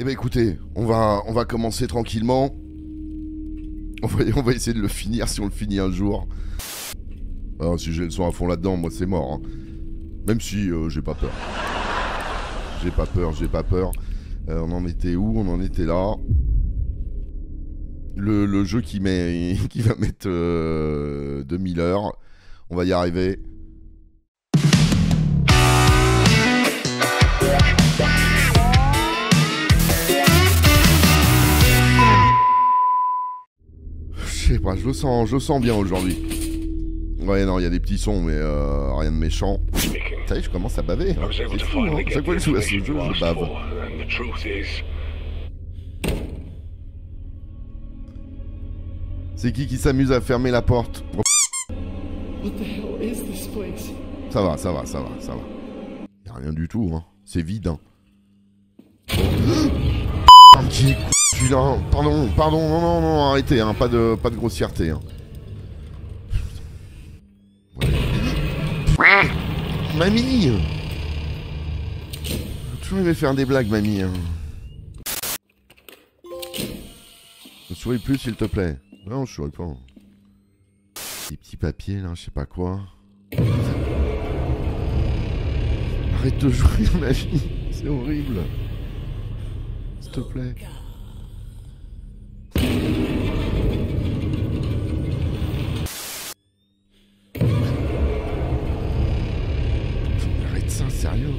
Eh ben écoutez, on va, on va commencer tranquillement. On va, essayer de le finir si on le finit un jour. Alors, si j'ai le son à fond là-dedans, moi c'est mort. hein. Même si euh, j'ai pas peur. J'ai pas peur, j'ai pas peur. Euh, on en était où? On en était là. Le, le jeu qui, met, qui va mettre euh, 2000 heures. On va y arriver. Pas, je le sens, je le sens bien aujourd'hui. Ouais, non, il y a des petits sons, mais euh, rien de méchant. Ça y est, je commence à baver. hein. C'est fou, hein. Chaque fois que je joue à ce jeu, je bave. C'est qui qui s'amuse à fermer la porte? Oh? Ça va, ça va, ça va, ça va. Y a rien du tout, hein. C'est vide, hein. Pardon, pardon, non, non, non, arrêtez, hein. Pas de, pas de grossièreté, hein. Ouais. Mamie toujours aimé faire des blagues, mamie. Hein. Ne souris plus, s'il te plaît. Non, je souris pas. Des petits papiers, là, je sais pas quoi. Arrête de jouer, ma. C'est horrible. S'il te plaît. Sérieux.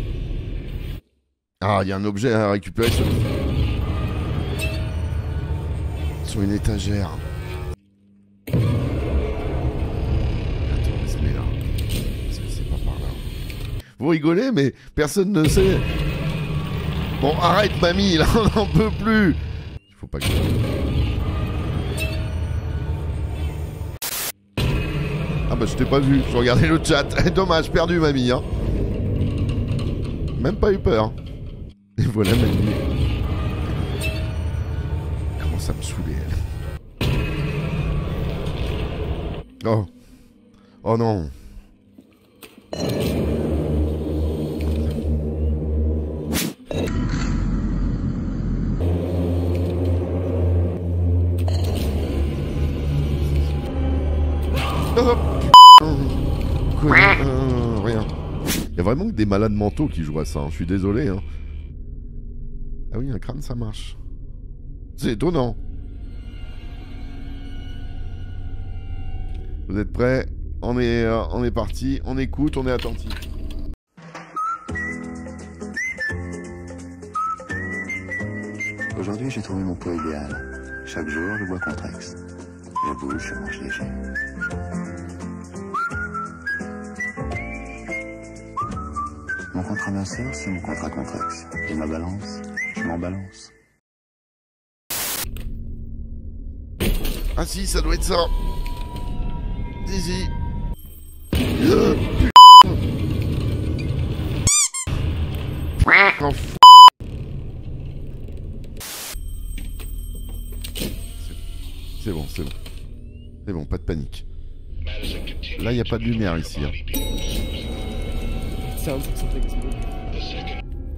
Ah, il y a un objet à récupérer sur... une étagère. Attends, c'est pas par là Vous rigolez, mais personne ne sait. Bon, arrête, mamie, là, on n'en peut plus. Il faut pas que. Ah bah je t'ai pas vu, je regardais le chat. Dommage, perdu mamie, hein. Même pas eu peur. Et voilà mamie. Comment ça me saouler. Oh. Oh non. Oh. Quoi, euh, rien. Il y a vraiment que des malades mentaux qui jouent à ça, hein. je suis désolé. Hein. Ah oui, un crâne ça marche. C'est étonnant. Vous êtes prêts? On est, euh, on est parti, on écoute, on est attentif. Aujourd'hui, j'ai trouvé mon poids idéal. Chaque jour, je bois Contrex. Je bouge, je mange léger. C'est mon contrat Contrex. Et ma balance, je m'en balance. Ah si, ça doit être ça. Zizi. Euh, C'est bon, c'est bon. C'est bon, pas de panique. Là, il n'y a pas de lumière ici. hein. It sounds like something's moving.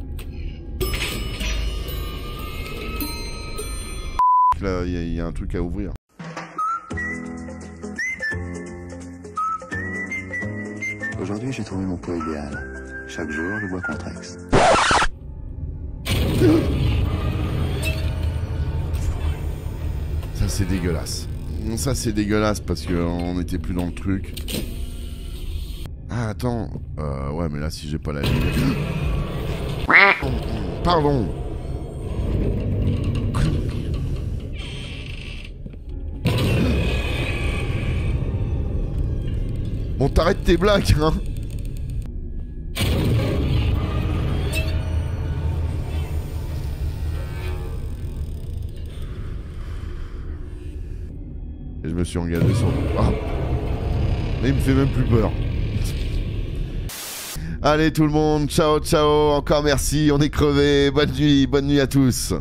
Là, il y, a- il y a un truc à ouvrir. Aujourd'hui, j'ai trouvé mon poids idéal. Chaque jour, je bois Contrex. Ça, c'est dégueulasse. Ça, c'est dégueulasse parce qu'on n'était plus dans le truc. Ah, attends. Euh, ouais, mais là, si j'ai pas la ligne. Pardon. Bon, t'arrêtes tes blagues, hein. Et je me suis engagé sur... Ah. Mais il me fait même plus peur. Allez tout le monde, ciao ciao, encore merci, on est crevé, bonne nuit, bonne nuit à tous.